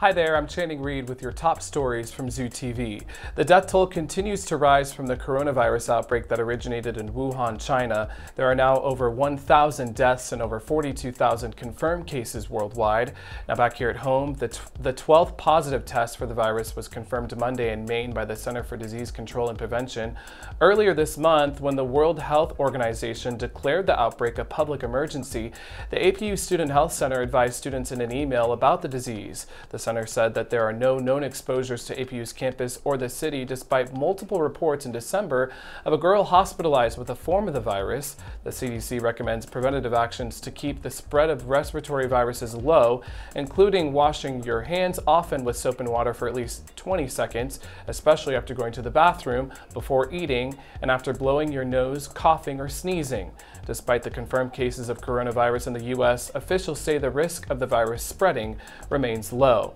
Hi there, I'm Channing Reid with your top stories from ZU TV. The death toll continues to rise from the coronavirus outbreak that originated in Wuhan, China. There are now over 1,000 deaths and over 42,000 confirmed cases worldwide. Now, back here at home, the, the 12th positive test for the virus was confirmed Monday in Maine by the Center for Disease Control and Prevention. Earlier this month, when the World Health Organization declared the outbreak a public emergency, the APU Student Health Center advised students in an email about the disease. The center said that there are no known exposures to APU's campus or the city despite multiple reports in December of a girl hospitalized with a form of the virus. The CDC recommends preventative actions to keep the spread of respiratory viruses low, including washing your hands often with soap and water for at least 20 seconds, especially after going to the bathroom, before eating, and after blowing your nose, coughing, or sneezing. Despite the confirmed cases of coronavirus in the U.S., officials say the risk of the virus spreading remains low.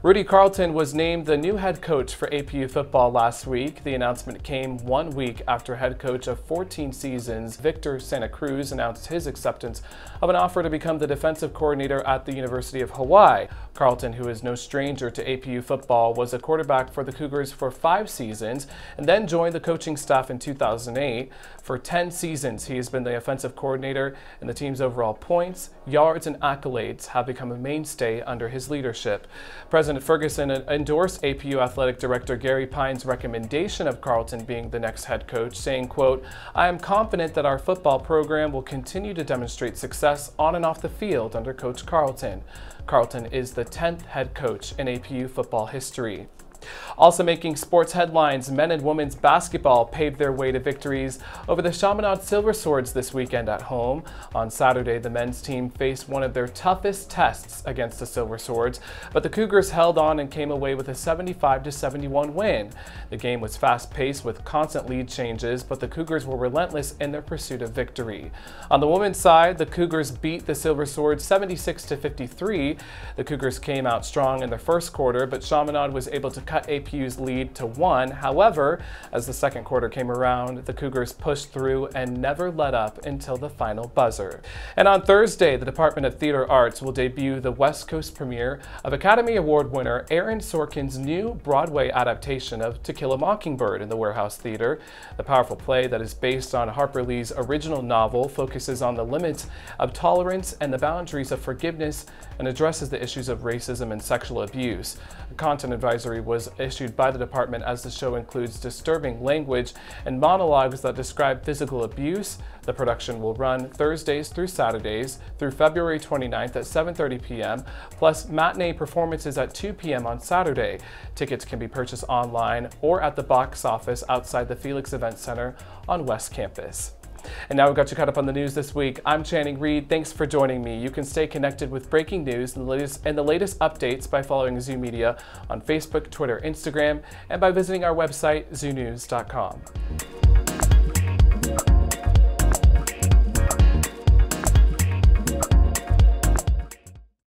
Rudy Carlton was named the new head coach for APU football last week. The announcement came one week after head coach of 14 seasons, Victor Santa Cruz, announced his acceptance of an offer to become the defensive coordinator at the University of Hawaii. Carlton, who is no stranger to APU football, was a quarterback for the Cougars for five seasons and then joined the coaching staff in 2008. For 10 seasons, he has been the offensive coordinator, and the team's overall points, yards, and accolades have become a mainstay under his leadership. President President Ferguson endorsed APU Athletic Director Gary Pine's recommendation of Carlton being the next head coach, saying, quote, I am confident that our football program will continue to demonstrate success on and off the field under Coach Carlton. Carlton is the 10th head coach in APU football history. Also making sports headlines, men and women's basketball paved their way to victories over the Chaminade Silver Swords this weekend at home. On Saturday, the men's team faced one of their toughest tests against the Silver Swords, but the Cougars held on and came away with a 75-71 win. The game was fast-paced with constant lead changes, but the Cougars were relentless in their pursuit of victory. On the women's side, the Cougars beat the Silver Swords 76-53. The Cougars came out strong in the first quarter, but Chaminade was able to cut cut APU's lead to one. However, as the second quarter came around, the Cougars pushed through and never let up until the final buzzer. And on Thursday, the Department of Theater Arts will debut the West Coast premiere of Academy Award winner Aaron Sorkin's new Broadway adaptation of To Kill a Mockingbird in the Warehouse Theater. The powerful play that is based on Harper Lee's original novel focuses on the limits of tolerance and the boundaries of forgiveness and addresses the issues of racism and sexual abuse. A content advisory was issued by the department as the show includes disturbing language and monologues that describe physical abuse. The production will run Thursdays through Saturdays through February 29th at 7.30 p.m., plus matinee performances at 2 p.m. on Saturday. Tickets can be purchased online or at the box office outside the Felix Event Center on West Campus. And now we've got you caught up on the news this week. I'm Channing Reid. Thanks for joining me. You can stay connected with breaking news and the latest, and the latest updates by following ZU Media on Facebook, Twitter, Instagram, and by visiting our website, zunews.com.